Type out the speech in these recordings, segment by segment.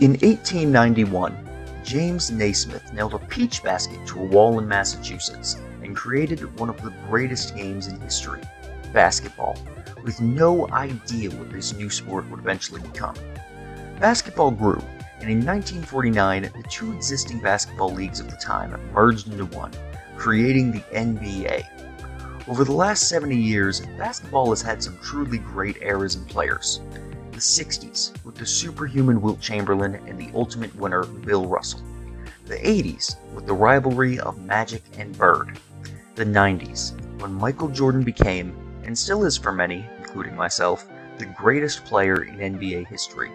In 1891, James Naismith nailed a peach basket to a wall in Massachusetts and created one of the greatest games in history, basketball, with no idea what this new sport would eventually become. Basketball grew, and in 1949, the two existing basketball leagues of the time merged into one, creating the NBA. Over the last 70 years, basketball has had some truly great eras and players. The 60s, with the superhuman Wilt Chamberlain and the ultimate winner, Bill Russell. The 80s, with the rivalry of Magic and Bird. The 90s, when Michael Jordan became, and still is for many, including myself, the greatest player in NBA history.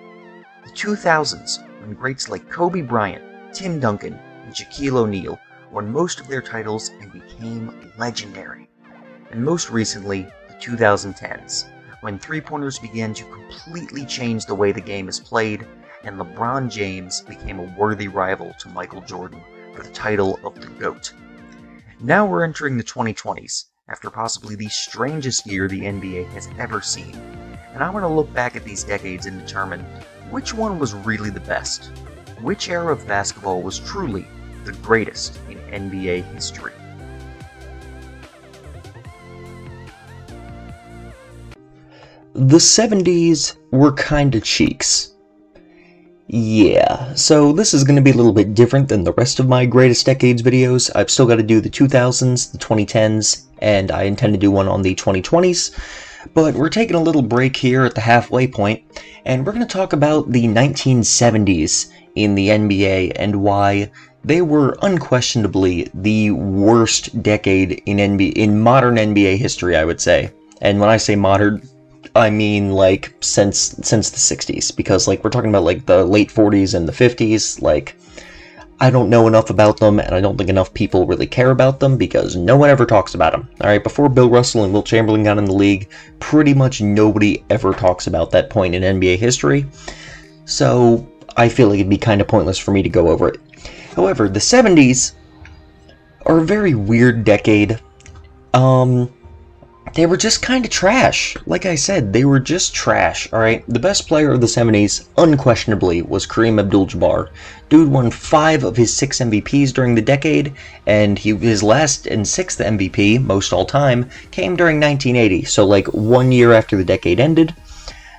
The 2000s, when greats like Kobe Bryant, Tim Duncan, and Shaquille O'Neal won most of their titles and became legendary. And most recently, the 2010s, when three pointers began to completely change the way the game is played, and LeBron James became a worthy rival to Michael Jordan for the title of the GOAT. Now we're entering the 2020s, after possibly the strangest year the NBA has ever seen, and I want to look back at these decades and determine which one was really the best, which era of basketball was truly the greatest in NBA history. The 70s were kinda cheeks. Yeah, so this is going to be a little bit different than the rest of my greatest decades videos. I've still got to do the 2000s, the 2010s, and I intend to do one on the 2020s. But we're taking a little break here at the halfway point, and we're going to talk about the 1970s in the NBA and why they were unquestionably the worst decade in NBA in modern NBA history, I would say. And when I say modern, I mean like since since the 60s because like we're talking about like the late 40s and the 50s like I don't know enough about them and I don't think enough people really care about them because no one ever talks about them. All right, before Bill Russell and Wilt Chamberlain got in the league, pretty much nobody ever talks about that point in NBA history. So, I feel like it'd be kind of pointless for me to go over it. However, the 70s are a very weird decade. Um they were just kind of trash. Like I said, they were just trash, alright? The best player of the 70s, unquestionably, was Kareem Abdul-Jabbar. Dude won five of his six MVPs during the decade, and he his last and sixth MVP, most all time, came during 1980, so like one year after the decade ended.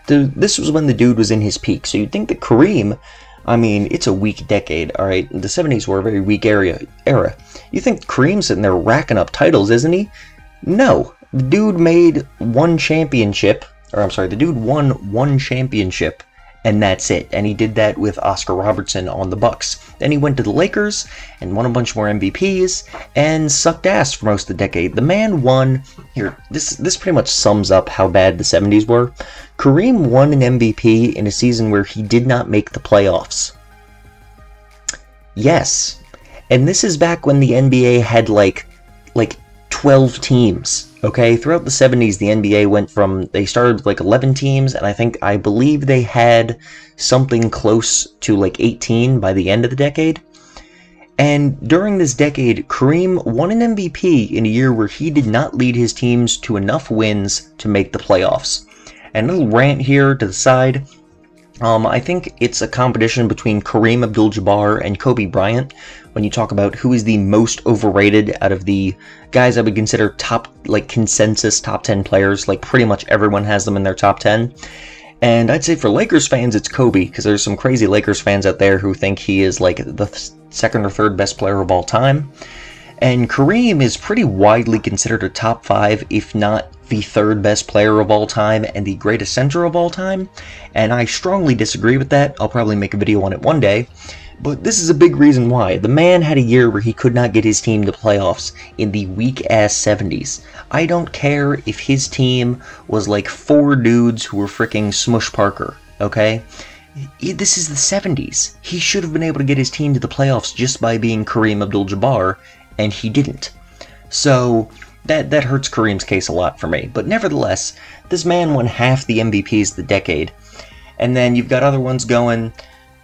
The, this was when the dude was in his peak, so you'd think that Kareem I mean, it's a weak decade, alright? The 70s were a very weak area, era. You think Kareem's sitting there racking up titles, isn't he? No, the dude made one championship, or I'm sorry, the dude won one championship, and that's it. And he did that with Oscar Robertson on the Bucks. Then he went to the Lakers and won a bunch more MVPs and sucked ass for most of the decade. The man won here. This this pretty much sums up how bad the 70s were. Kareem won an MVP in a season where he did not make the playoffs. Yes. And this is back when the NBA had like like 12 teams Okay, throughout the 70s, the NBA went from, they started with like 11 teams, and I think, I believe they had something close to like 18 by the end of the decade. And during this decade, Kareem won an MVP in a year where he did not lead his teams to enough wins to make the playoffs. And a little rant here to the side. Um, I think it's a competition between Kareem Abdul-Jabbar and Kobe Bryant when you talk about who is the most overrated out of the guys I would consider top, like consensus top 10 players. Like pretty much everyone has them in their top 10. And I'd say for Lakers fans, it's Kobe, because there's some crazy Lakers fans out there who think he is like the second or third best player of all time. And Kareem is pretty widely considered a top five, if not the third best player of all time and the greatest center of all time, and I strongly disagree with that. I'll probably make a video on it one day. But this is a big reason why. The man had a year where he could not get his team to playoffs in the weak ass 70s. I don't care if his team was like four dudes who were freaking Smush Parker, okay? This is the 70s. He should have been able to get his team to the playoffs just by being Kareem Abdul Jabbar, and he didn't. So, that, that hurts Kareem's case a lot for me. But nevertheless, this man won half the MVPs the decade. And then you've got other ones going.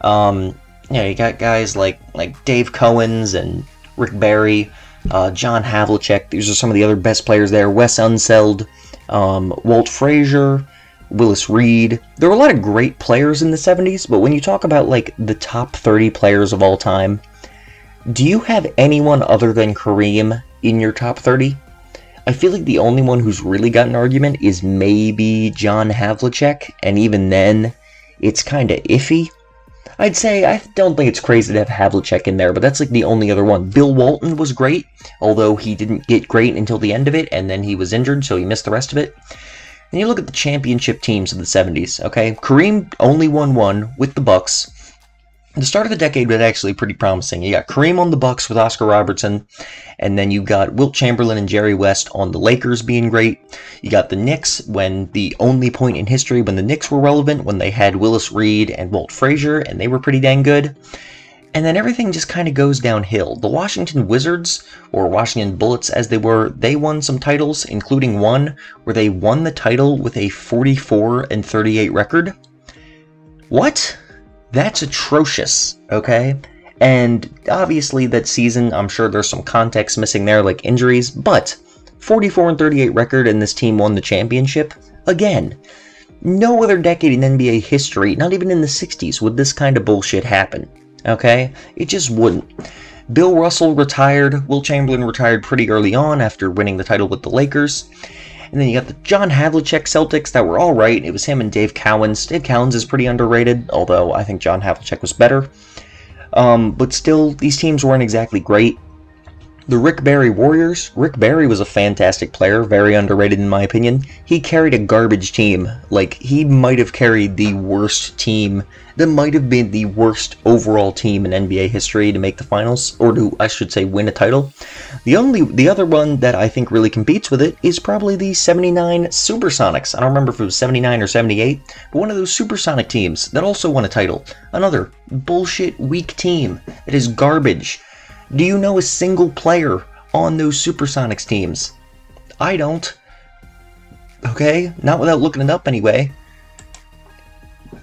Um, you know, you got guys like like Dave Cowens and Rick Barry, uh, John Havlicek. These are some of the other best players there. Wes Unseld, um, Walt Frazier, Willis Reed. There were a lot of great players in the 70s, but when you talk about like the top 30 players of all time, do you have anyone other than Kareem in your top 30? I feel like the only one who's really got an argument is maybe John Havlicek, and even then, it's kind of iffy. I'd say I don't think it's crazy to have Havlicek in there, but that's like the only other one. Bill Walton was great, although he didn't get great until the end of it, and then he was injured, so he missed the rest of it. And you look at the championship teams of the 70s, okay? Kareem only won one with the Bucks. The start of the decade was actually pretty promising. You got Kareem on the Bucks with Oscar Robertson, and then you got Wilt Chamberlain and Jerry West on the Lakers being great. You got the Knicks when the only point in history when the Knicks were relevant, when they had Willis Reed and Walt Frazier, and they were pretty dang good. And then everything just kind of goes downhill. The Washington Wizards, or Washington Bullets as they were, they won some titles, including one where they won the title with a 44 and 38 record. What? That's atrocious, okay? And obviously, that season, I'm sure there's some context missing there, like injuries, but 44 and 38 record, and this team won the championship. Again, no other decade in NBA history, not even in the 60s, would this kind of bullshit happen. Okay? It just wouldn't. Bill Russell retired. Wilt Chamberlain retired pretty early on after winning the title with the Lakers. And then you got the John Havlicek Celtics that were all right. It was him and Dave Cowens. Dave Cowens is pretty underrated, although I think John Havlicek was better. Um, but still, these teams weren't exactly great. The Rick Barry Warriors. Rick Barry was a fantastic player, very underrated in my opinion. He carried a garbage team. Like, he might have carried the worst team, that might have been the worst overall team in NBA history to make the finals, or to, I should say, win a title. The only, the other one that I think really competes with it is probably the 79 Supersonics. I don't remember if it was 79 or 78, but one of those supersonic teams that also won a title. Another bullshit weak team that is garbage. Do you know a single player on those Supersonics teams? I don't. Okay? Not without looking it up anyway.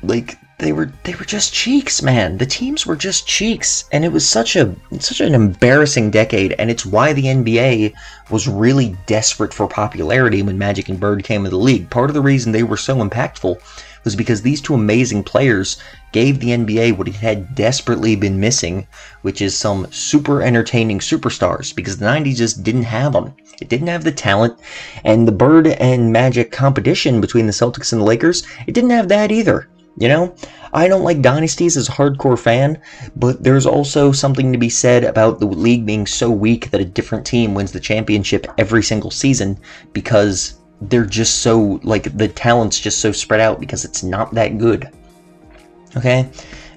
Like they were they were just cheeks, man. The teams were just cheeks and it was such a such an embarrassing decade and it's why the NBA was really desperate for popularity when Magic and Bird came into the league. Part of the reason they were so impactful was because these two amazing players gave the NBA what it had desperately been missing, which is some super entertaining superstars, because the 90s just didn't have them. It didn't have the talent, and the Bird and Magic competition between the Celtics and the Lakers, it didn't have that either. You know, I don't like dynasties as a hardcore fan, but there's also something to be said about the league being so weak that a different team wins the championship every single season because they're just so like the talent's just so spread out because it's not that good. Okay,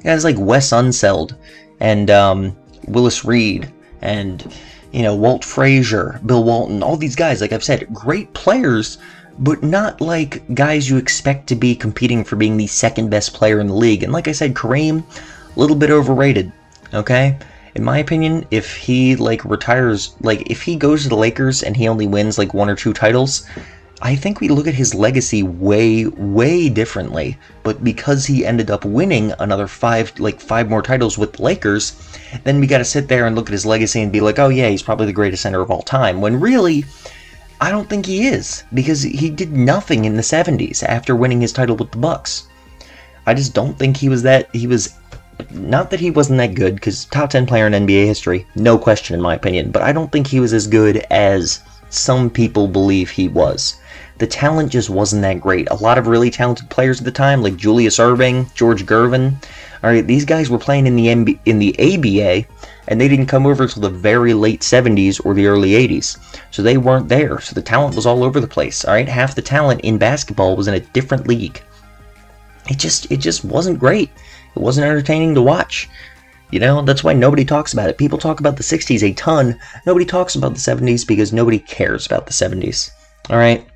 guys like Wes Unseld and um, Willis Reed and you know Walt Frazier, Bill Walton, all these guys. Like I've said, great players, but not like guys you expect to be competing for being the second best player in the league. And like I said, Kareem, a little bit overrated. Okay. In my opinion, if he like retires, like if he goes to the Lakers and he only wins like one or two titles, I think we look at his legacy way, way differently. But because he ended up winning another five, like five more titles with the Lakers, then we got to sit there and look at his legacy and be like, oh yeah, he's probably the greatest center of all time. When really, I don't think he is because he did nothing in the 70s after winning his title with the Bucks. I just don't think he was that. He was not that he wasn't that good because top 10 player in NBA history, no question in my opinion. But I don't think he was as good as some people believe he was the talent just wasn't that great. A lot of really talented players at the time, like Julius Erving, George Gervin, all right, these guys were playing in the MB, in the ABA, and they didn't come over until the very late 70s or the early 80s. So they weren't there. So the talent was all over the place. All right, half the talent in basketball was in a different league. It just it just wasn't great. It wasn't entertaining to watch. You know, that's why nobody talks about it. People talk about the 60s a ton. Nobody talks about the 70s because nobody cares about the 70s. All right.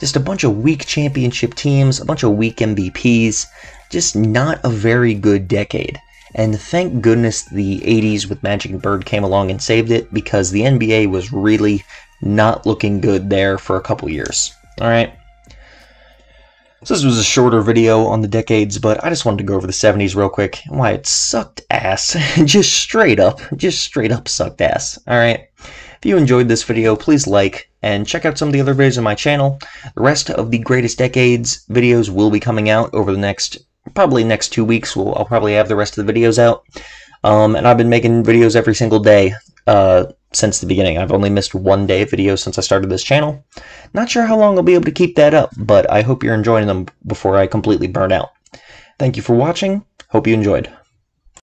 Just a bunch of weak championship teams, a bunch of weak MVPs. Just not a very good decade. And thank goodness the 80s with Magic and Bird came along and saved it because the NBA was really not looking good there for a couple years. Alright. So this was a shorter video on the decades, but I just wanted to go over the 70s real quick and why it sucked ass. just straight up. Just straight up sucked ass. Alright. If If you enjoyed this video, please like, and check out some of the other videos on my channel. The rest of the Greatest Decades videos will be coming out over the next, probably next two weeks. We'll, I'll probably have the rest of the videos out. Um, and I've been making videos every single day uh, since the beginning. I've only missed one day of videos since I started this channel. Not sure how long I'll be able to keep that up, but I hope you're enjoying them before I completely burn out. Thank you for watching. Hope you enjoyed.